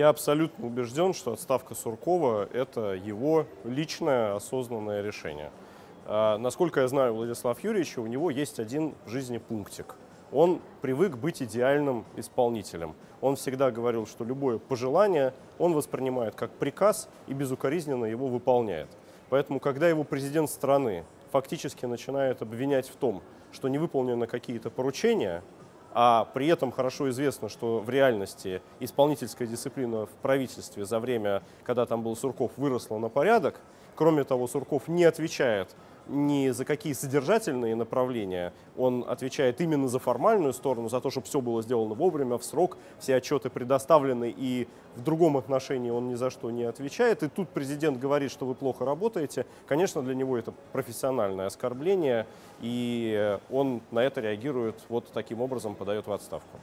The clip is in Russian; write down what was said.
Я абсолютно убежден, что отставка Суркова – это его личное осознанное решение. А, насколько я знаю Владислав Юрьевича, у него есть один в жизни пунктик. Он привык быть идеальным исполнителем. Он всегда говорил, что любое пожелание он воспринимает как приказ и безукоризненно его выполняет. Поэтому, когда его президент страны фактически начинает обвинять в том, что не выполнены какие-то поручения, а при этом хорошо известно, что в реальности исполнительская дисциплина в правительстве за время, когда там был Сурков, выросла на порядок. Кроме того, Сурков не отвечает ни за какие содержательные направления, он отвечает именно за формальную сторону, за то, чтобы все было сделано вовремя, в срок, все отчеты предоставлены, и в другом отношении он ни за что не отвечает. И тут президент говорит, что вы плохо работаете. Конечно, для него это профессиональное оскорбление, и он на это реагирует вот таким образом, подает в отставку.